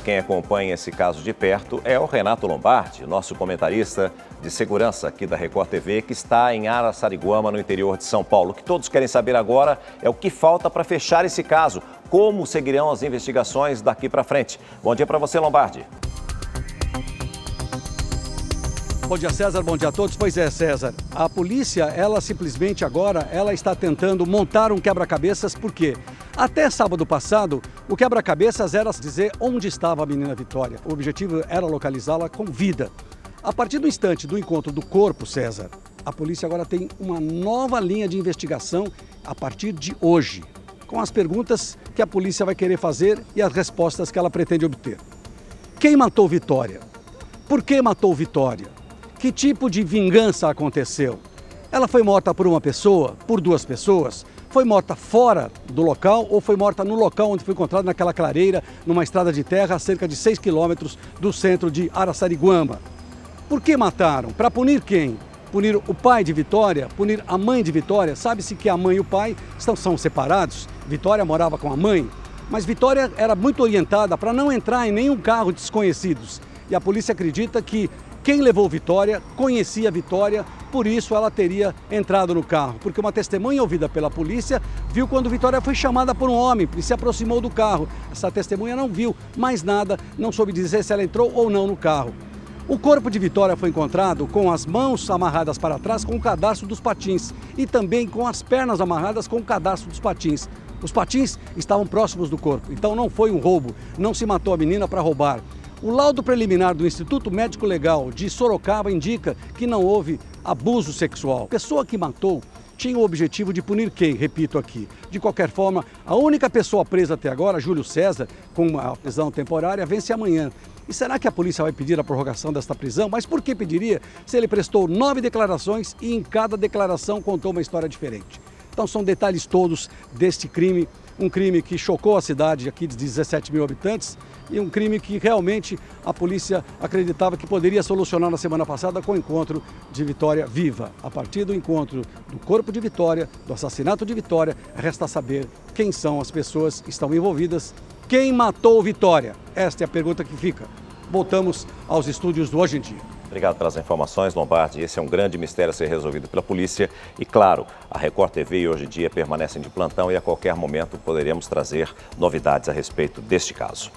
quem acompanha esse caso de perto é o Renato Lombardi, nosso comentarista de segurança aqui da Record TV, que está em Araçariguama, no interior de São Paulo. O que todos querem saber agora é o que falta para fechar esse caso. Como seguirão as investigações daqui para frente? Bom dia para você, Lombardi. Bom dia, César. Bom dia a todos. Pois é, César. A polícia, ela simplesmente agora, ela está tentando montar um quebra-cabeças, por quê? Até sábado passado, o quebra-cabeças era dizer onde estava a menina Vitória. O objetivo era localizá-la com vida. A partir do instante do encontro do corpo, César, a polícia agora tem uma nova linha de investigação a partir de hoje, com as perguntas que a polícia vai querer fazer e as respostas que ela pretende obter. Quem matou Vitória? Por que matou Vitória? Que tipo de vingança aconteceu? Ela foi morta por uma pessoa, por duas pessoas? Foi morta fora do local ou foi morta no local onde foi encontrada naquela clareira, numa estrada de terra a cerca de 6 quilômetros do centro de Araçariguama? Por que mataram? Para punir quem? Punir o pai de Vitória? Punir a mãe de Vitória? Sabe-se que a mãe e o pai estão, são separados. Vitória morava com a mãe, mas Vitória era muito orientada para não entrar em nenhum carro desconhecidos. E a polícia acredita que quem levou Vitória conhecia Vitória, por isso ela teria entrado no carro, porque uma testemunha ouvida pela polícia viu quando Vitória foi chamada por um homem e se aproximou do carro. Essa testemunha não viu mais nada, não soube dizer se ela entrou ou não no carro. O corpo de Vitória foi encontrado com as mãos amarradas para trás com o cadastro dos patins e também com as pernas amarradas com o cadastro dos patins. Os patins estavam próximos do corpo, então não foi um roubo, não se matou a menina para roubar. O laudo preliminar do Instituto Médico Legal de Sorocaba indica que não houve abuso sexual. A pessoa que matou tinha o objetivo de punir quem? Repito aqui. De qualquer forma, a única pessoa presa até agora, Júlio César, com uma prisão temporária, vence amanhã. E será que a polícia vai pedir a prorrogação desta prisão? Mas por que pediria se ele prestou nove declarações e em cada declaração contou uma história diferente? Então são detalhes todos deste crime um crime que chocou a cidade aqui de 17 mil habitantes e um crime que realmente a polícia acreditava que poderia solucionar na semana passada com o encontro de Vitória viva. A partir do encontro do corpo de Vitória, do assassinato de Vitória, resta saber quem são as pessoas que estão envolvidas. Quem matou Vitória? Esta é a pergunta que fica. Voltamos aos estúdios do Hoje em Dia. Obrigado pelas informações, Lombardi. Esse é um grande mistério a ser resolvido pela polícia. E, claro, a Record TV Hoje em Dia permanecem de plantão e a qualquer momento poderemos trazer novidades a respeito deste caso.